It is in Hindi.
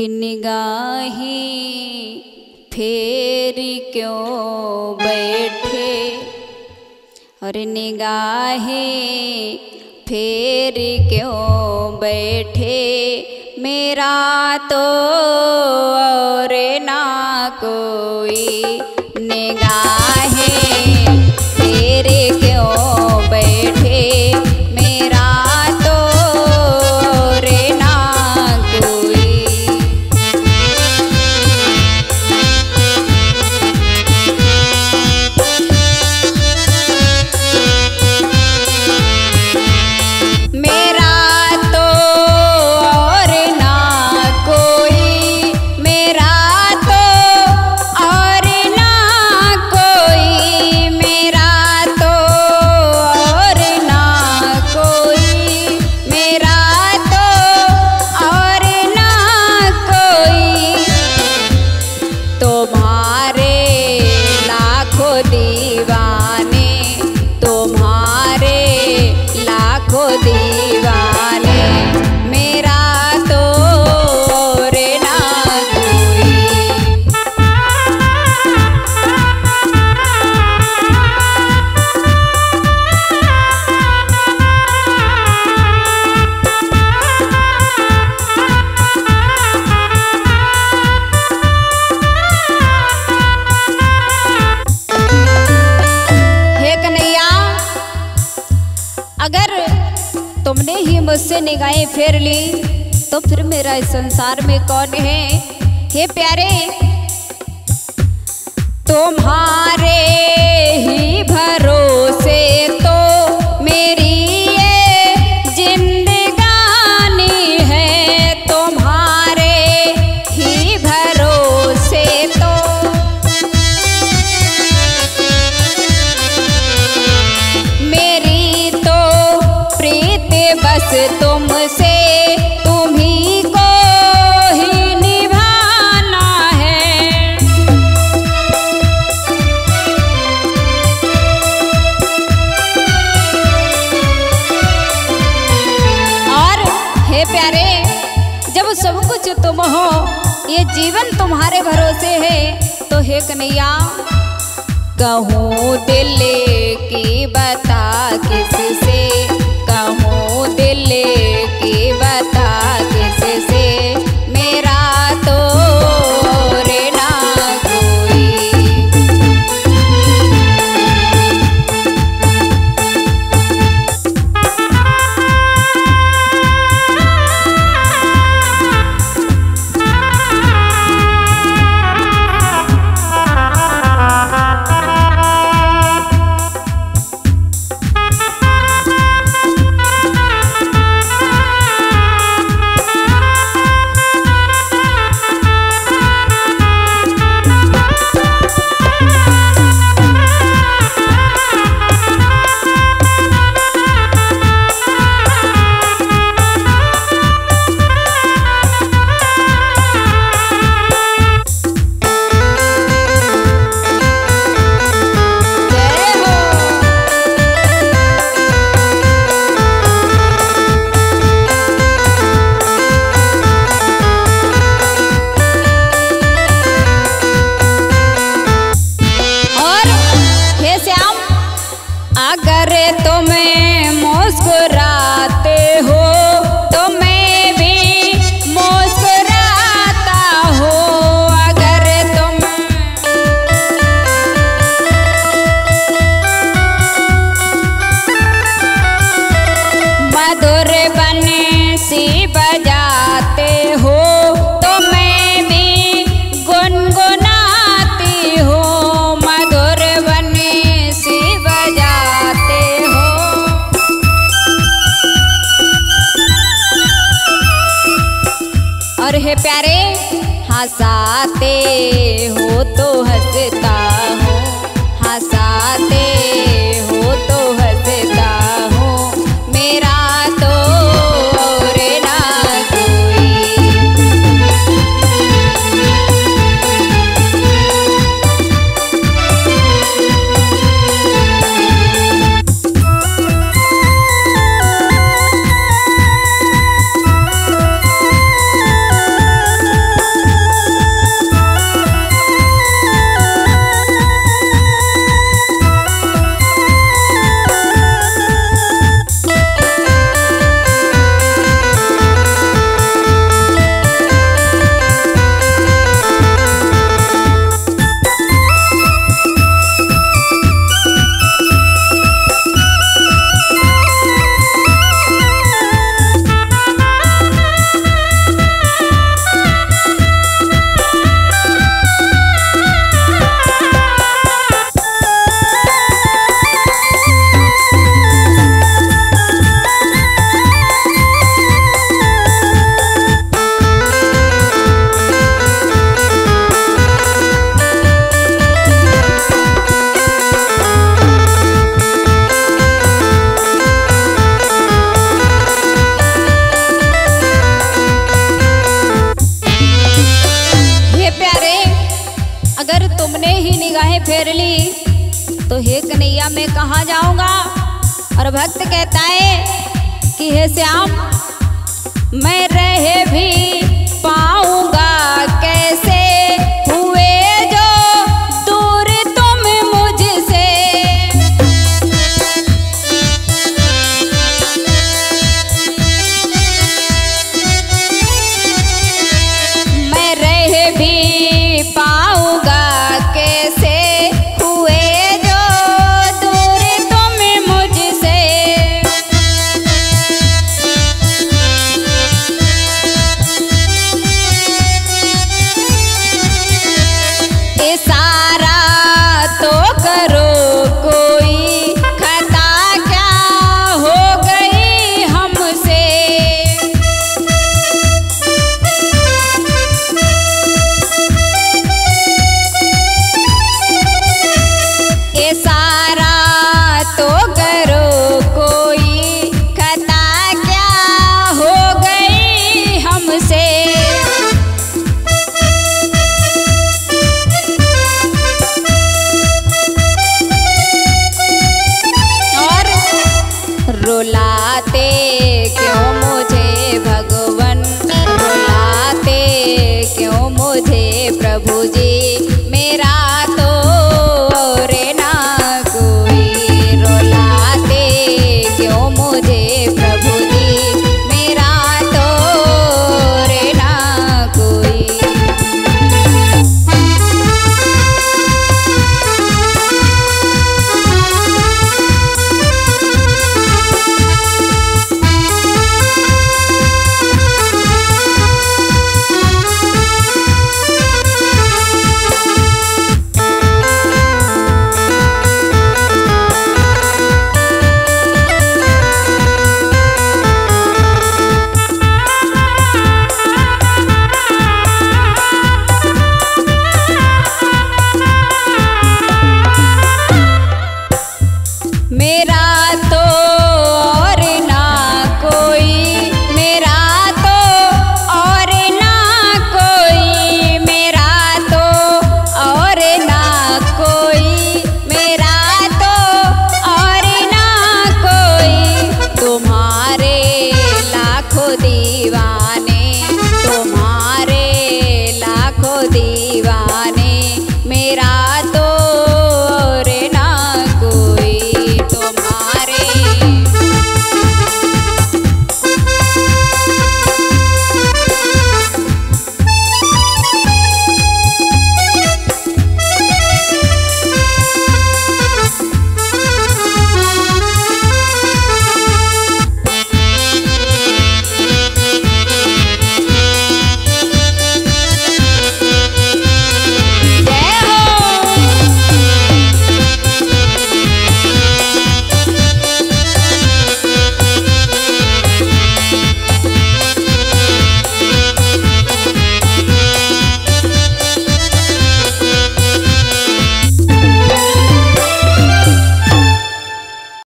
कि निगाहें फेर क्यों बैठे? और निगाहें फेर क्यों बैठे? मेरा तो और ना कोई निगाहें फेर ली तो फिर मेरा इस संसार में कौन है? हे प्यारे, तुम्हारे ही भरोसे हो, ये जीवन तुम्हारे भरोसे है। तो हे कन्हैया, कहूँ दिल की बता किससे? कहूँ दिल्ली और है प्यारे। हाँ, हंसाते हो तो हंसता हूँ। हाँ, हंसाते तुमने ही निगाहें फेर ली। तो हे कन्हैया, मैं कहाँ जाऊँगा? और भक्त कहता है कि हे श्याम, मैं रहे भी पाऊँगा, कैसे